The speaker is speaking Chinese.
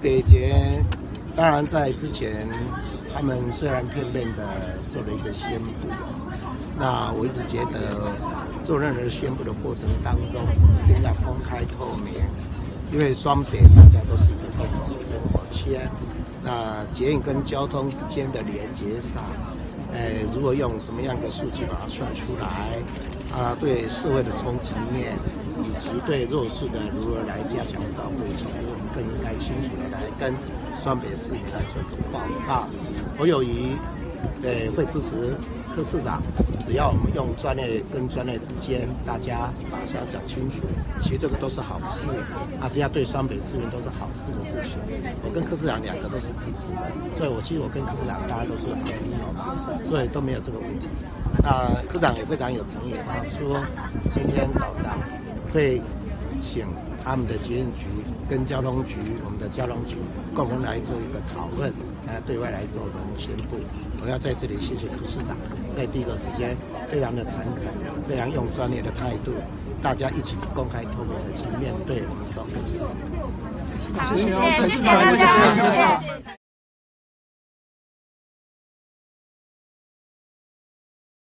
北捷当然在之前，他们虽然片面的做了一个宣布，那我一直觉得做任何宣布的过程当中，一定要公开透明，因为双北大家都是一个共同的生活圈，那捷运跟交通之间的连接上。呃，如果用什么样的数据把它算出来，啊，对社会的冲击面，以及对弱势的如何来加强照顾，其实我们更应该清楚的来跟双北市民来做一个报告。我有于，呃，会支持柯市长，只要我们用专业跟专业之间，大家把话讲清楚，其实这个都是好事，啊，这样对双北市民都是好事的事情。我跟柯市长两个都是支持的，所以我其实我跟柯市长大家都是好朋友。所以都没有这个问题。那科长也非常有诚意，他说今天早上会请他们的捷运局跟交通局，我们的交通局共同来做一个讨论，来对外来做我们宣布。我要在这里谢谢柯市长，在第一个时间非常的诚恳，非常用专业的态度，大家一起公开透明的去面对我们双北市。谢谢，谢谢大家。